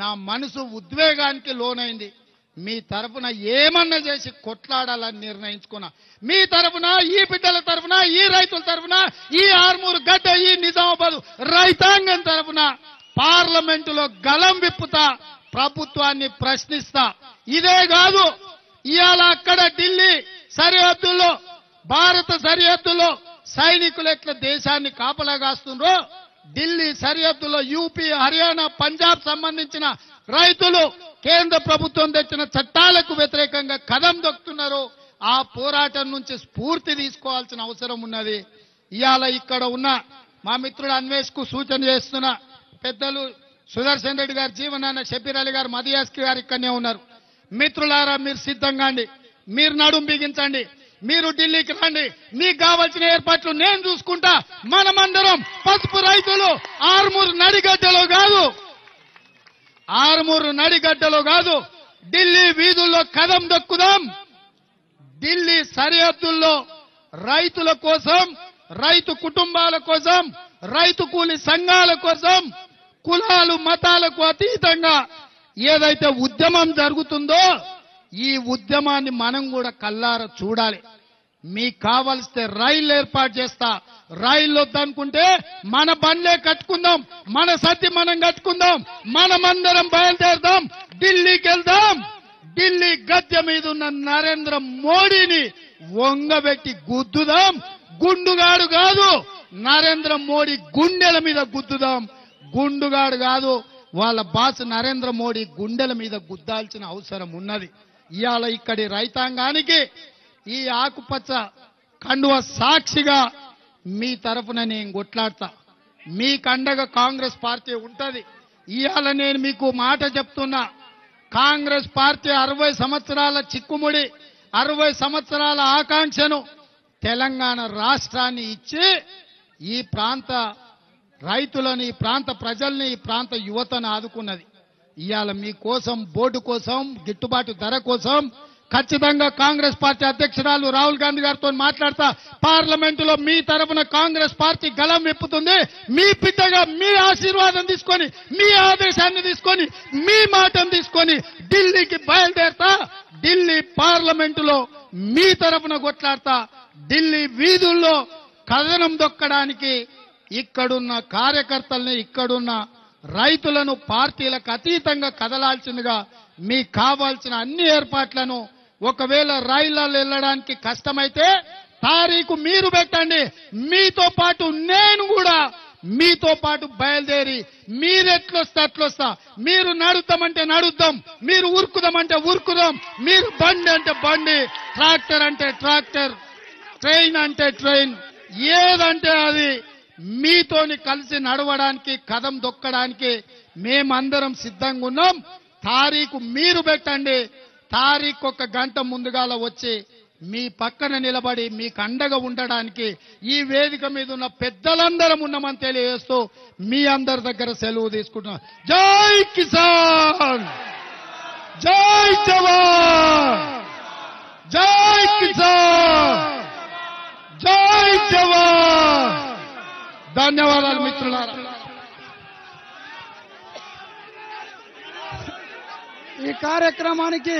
నా మనసు ఉద్వేగానికి లోనైంది. మీ తరపున ఏమన్నా చేసి కొట్లాడాలని నిర్ణయించుకున్నా. మీ తరపున ఈ బిడ్డల తరపున ఈ రైతుల తరపున ఈ ఆర్మూరు గడ్డ ఈ నిజామాబాద్ రైతాంగం తరపున పార్లమెంటులో గలం విప్పుతా ప్రభుత్వాన్ని ప్రశ్నిస్తా. ఇదే కాదు ఇవాళ అక్కడ ఢిల్లీ సరిహద్దుల్లో భారత సరిహద్దులో సైనికులు ఎట్లా దేశాన్ని కాపలా కాస్తుండ్రో ఢిల్లీ సరిహద్దులో యూపీ హర్యానా పంజాబ్ సంబంధించిన రైతులు కేంద్ర ప్రభుత్వం తెచ్చిన చట్టాలకు వ్యతిరేకంగా కదం దొక్కుతున్నారు. ఆ పోరాటం నుంచి స్ఫూర్తి తీసుకోవాల్సిన అవసరం ఉన్నది. ఇవాళ ఇక్కడ ఉన్న మా మిత్రుడు అన్వేష్కు సూచన చేస్తున్న పెద్దలు సుదర్శన్ రెడ్డి గారు జీవనాన్న షబీర్ అలీ గారు మదియాస్కి గారు ఇక్కడనే ఉన్నారు. మిత్రులారా మీరు సిద్ధంగా అండి మీరు నడుం బిగించండి. మీరు ఢిల్లీకి రండి. మీకు కావాల్సిన ఏర్పాట్లు నేను చూసుకుంటా. మనమందరం పసుపు రైతులు ఆరుమూరు నడిగడ్డలో కాదు. ఆరుమూరు నడిగడ్డలో కాదు. ఢిల్లీ వీధుల్లో కదం దొక్కుదాం. ఢిల్లీ సరిహద్దుల్లో రైతుల కోసం రైతు కుటుంబాల కోసం రైతు కూలి సంఘాల కోసం కులాలు మతాలకు అతీతంగా ఏదైతే ఉద్యమం జరుగుతుందో ఈ ఉద్యమాన్ని మనం కూడా కల్లార చూడాలి. మీకు కావలిస్తే రైలు ఏర్పాటు చేస్తా. రైలు వద్దనుకుంటే మన బండ్లే కట్టుకుందాం. మన సతి మనం కట్టుకుందాం. మనమందరం బయలుదేరుదాం. ఢిల్లీకి వెళ్దాం. ఢిల్లీ గద్దె మీద ఉన్న నరేంద్ర మోడీని వంగబెట్టి గుద్దుదాం. గుండుగాడు కాదు. నరేంద్ర మోడీ గుండెల మీద గుద్దుదాం. గుండుగాడు కాదు. వాళ్ళ బాస్ నరేంద్ర మోడీ గుండెల మీద గుద్దాల్సిన అవసరం ఉన్నది. ఇవాళ ఇక్కడి రైతాంగానికి ఈ ఆకుపచ్చ కండువ సాక్షిగా మీ తరఫున నేను కొట్లాడతా. మీ కండగా కాంగ్రెస్ పార్టీ ఉంటది. ఇవాళ నేను మీకు మాట చెప్తున్నా. కాంగ్రెస్ పార్టీ అరవై సంవత్సరాల చిక్కుముడి అరవై సంవత్సరాల ఆకాంక్షను తెలంగాణ రాష్ట్రాన్ని ఇచ్చి ఈ ప్రాంత రైతులను ఈ ప్రాంత ప్రజల్ని ఈ ప్రాంత యువతను ఆదుకున్నది. ఇవాళ మీకోసం బోర్డు కోసం గిట్టుబాటు ధర కోసం ఖచ్చితంగా కాంగ్రెస్ పార్టీ అధ్యక్షురాలు రాహుల్ గాంధీ గారితో మాట్లాడతా. పార్లమెంటులో మీ తరపున కాంగ్రెస్ పార్టీ గలం విప్పుతుంది. మీ పిద్దగా మీ ఆశీర్వాదం తీసుకొని మీ ఆదేశాన్ని తీసుకొని మీ మాటను తీసుకొని ఢిల్లీకి బయలుదేరతా. ఢిల్లీ పార్లమెంటులో మీ తరపున కొట్లాడతా. ఢిల్లీ వీధుల్లో కథనం దొక్కడానికి ఇక్కడున్న కార్యకర్తల్ని ఇక్కడున్న రైతులను పార్టీలకు అతీతంగా కదలాల్సిందిగా మీకు కావాల్సిన అన్ని ఏర్పాట్లను ఒకవేళ రైళ్ళలో వెళ్ళడానికి కష్టమైతే తారీఖు మీరు పెట్టండి. మీతో పాటు నేను కూడా మీతో పాటు బయలుదేరి మీరెట్లొస్తే అట్లొస్తా. మీరు నడుద్దామంటే నడుద్దాం. మీరు ఉరుకుదామంటే ఉరుకుదాం. మీరు బండి అంటే బండి ట్రాక్టర్ అంటే ట్రాక్టర్ ట్రైన్ అంటే ట్రైన్ ఏదంటే అది. మీతోని కలిసి నడవడానికి కదం దొక్కడానికి మేమందరం సిద్ధంగా ఉన్నాం. తారీఖు మీరు పెట్టండి. తారీఖు ఒక గంట ముందుగాల వచ్చి మీ పక్కన నిలబడి మీకు అండగా ఉండడానికి ఈ వేదిక మీద ఉన్న పెద్దలందరం ఉన్నామని తెలియజేస్తూ మీ అందరి దగ్గర సెలవు తీసుకుంటున్నాం. జై కిసాన్! జై జవాన్! జై కిసాన్ జై జవాన్ ధన్యవాదాలు మిత్రులారా. ఈ కార్యక్రమానికి